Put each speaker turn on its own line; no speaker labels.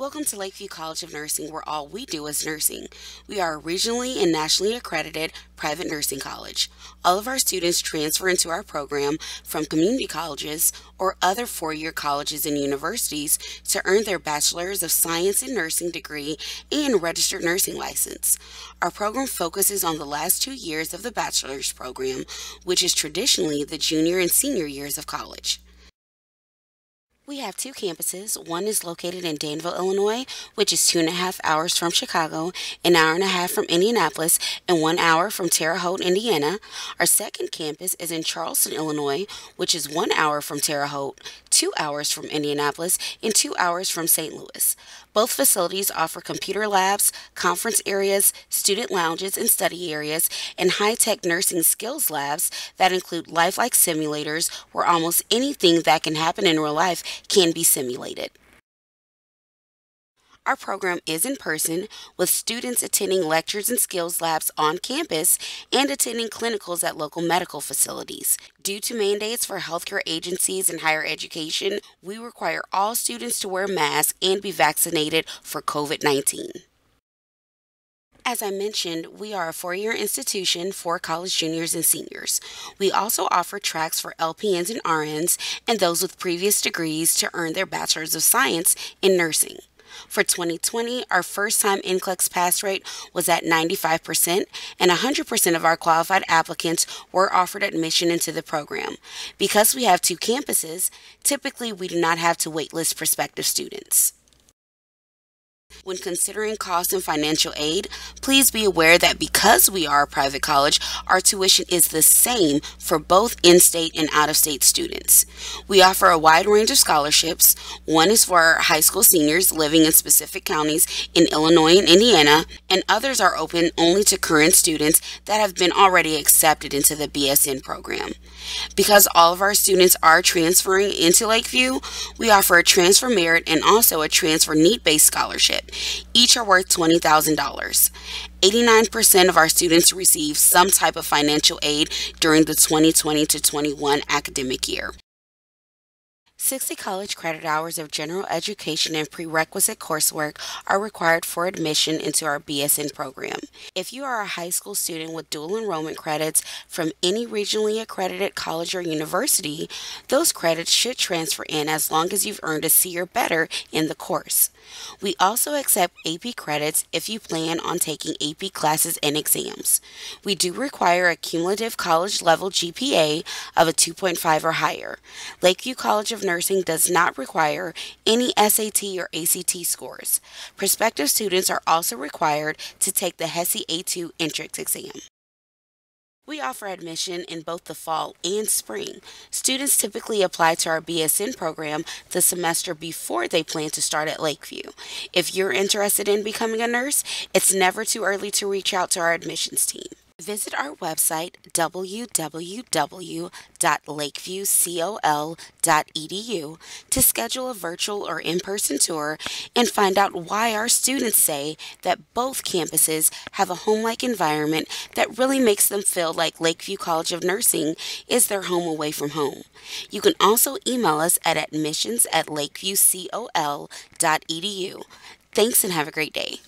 Welcome to Lakeview College of Nursing, where all we do is nursing. We are a regionally and nationally accredited private nursing college. All of our students transfer into our program from community colleges or other four year colleges and universities to earn their Bachelor's of Science in Nursing degree and registered nursing license. Our program focuses on the last two years of the bachelor's program, which is traditionally the junior and senior years of college. We have two campuses. One is located in Danville, Illinois, which is two and a half hours from Chicago, an hour and a half from Indianapolis, and one hour from Terre Haute, Indiana. Our second campus is in Charleston, Illinois, which is one hour from Terre Haute, two hours from Indianapolis, and two hours from St. Louis. Both facilities offer computer labs, conference areas, student lounges and study areas, and high tech nursing skills labs that include lifelike simulators where almost anything that can happen in real life can be simulated. Our program is in person with students attending lectures and skills labs on campus and attending clinicals at local medical facilities. Due to mandates for healthcare agencies and higher education, we require all students to wear masks and be vaccinated for COVID 19. As I mentioned, we are a four year institution for college juniors and seniors. We also offer tracks for LPNs and RNs and those with previous degrees to earn their Bachelor's of Science in Nursing. For 2020, our first time NCLEX pass rate was at 95%, and 100% of our qualified applicants were offered admission into the program. Because we have two campuses, typically we do not have to waitlist prospective students. When considering cost and financial aid, please be aware that because we are a private college, our tuition is the same for both in state and out of state students. We offer a wide range of scholarships. One is for high school seniors living in specific counties in Illinois and Indiana, and others are open only to current students that have been already accepted into the BSN program. Because all of our students are transferring into Lakeview, we offer a transfer merit and also a transfer need based scholarship. Each are worth $20,000. 89% of our students receive some type of financial aid during the 2020 to 21 academic year. 60 college credit hours of general education and prerequisite coursework are required for admission into our BSN program. If you are a high school student with dual enrollment credits from any regionally accredited college or university, those credits should transfer in as long as you've earned a C or better in the course. We also accept AP credits if you plan on taking AP classes and exams. We do require a cumulative college level GPA of a 2.5 or higher. Lakeview College of Nursing does not require any SAT or ACT scores. Prospective students are also required to take the HESI A2 entrance exam. We offer admission in both the fall and spring. Students typically apply to our BSN program the semester before they plan to start at Lakeview. If you're interested in becoming a nurse, it's never too early to reach out to our admissions team. Visit our website www.lakeviewcol.edu to schedule a virtual or in person tour and find out why our students say that both campuses have a home like environment that really makes them feel like Lakeview College of Nursing is their home away from home. You can also email us at admissions at lakeviewcol.edu. Thanks and have a great day.